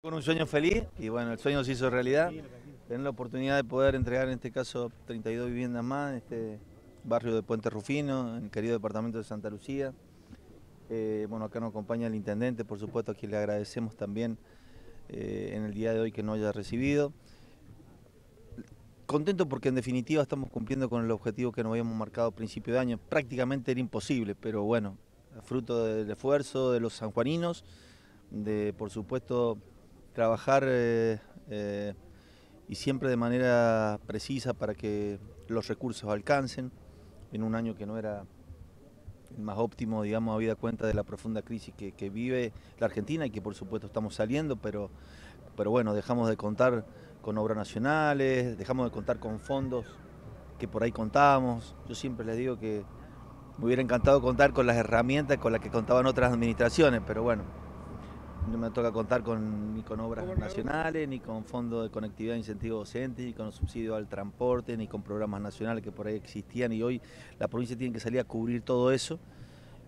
Con un sueño feliz y bueno, el sueño se hizo realidad. Tener la oportunidad de poder entregar en este caso 32 viviendas más en este barrio de Puente Rufino, en el querido departamento de Santa Lucía. Eh, bueno, acá nos acompaña el intendente, por supuesto, a quien le agradecemos también eh, en el día de hoy que nos haya recibido. Contento porque en definitiva estamos cumpliendo con el objetivo que nos habíamos marcado a principio de año. Prácticamente era imposible, pero bueno, fruto del esfuerzo de los sanjuaninos, de por supuesto trabajar eh, eh, y siempre de manera precisa para que los recursos alcancen en un año que no era el más óptimo, digamos, habida cuenta de la profunda crisis que, vive la Argentina y que por supuesto estamos saliendo, pero, pero bueno, dejamos de contar con obras nacionales, dejamos de contar con fondos que por ahí contábamos. Yo siempre les digo que me hubiera encantado contar con las herramientas con las que contaban otras administraciones, pero bueno, no me toca contar con, ni con obras nacionales, ni con fondos de conectividad e incentivo docente, ni con subsidio al transporte, ni con programas nacionales que por ahí existían y hoy la provincia tiene que salir a cubrir todo eso.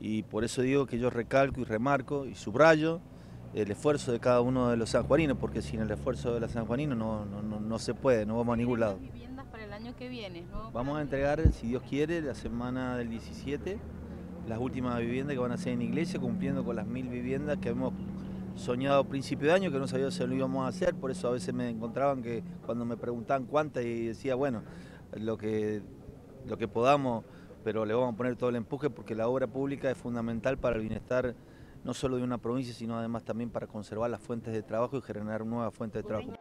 Y por eso digo que yo recalco y remarco y subrayo el esfuerzo de cada uno de los sanjuaninos, porque sin el esfuerzo de los sanjuaninos no, no, no, se puede, no vamos a ningún lado. viviendas para el año que viene? Vamos a entregar, si Dios quiere, la semana del 17, las últimas viviendas que van a ser en iglesia, cumpliendo con las mil viviendas que hemos soñado principio de año que no sabía si lo íbamos a hacer, por eso a veces me encontraban que cuando me preguntaban cuántas y decía, bueno, lo que, lo que podamos, pero le vamos a poner todo el empuje porque la obra pública es fundamental para el bienestar no solo de una provincia, sino además también para conservar las fuentes de trabajo y generar nuevas fuentes de trabajo.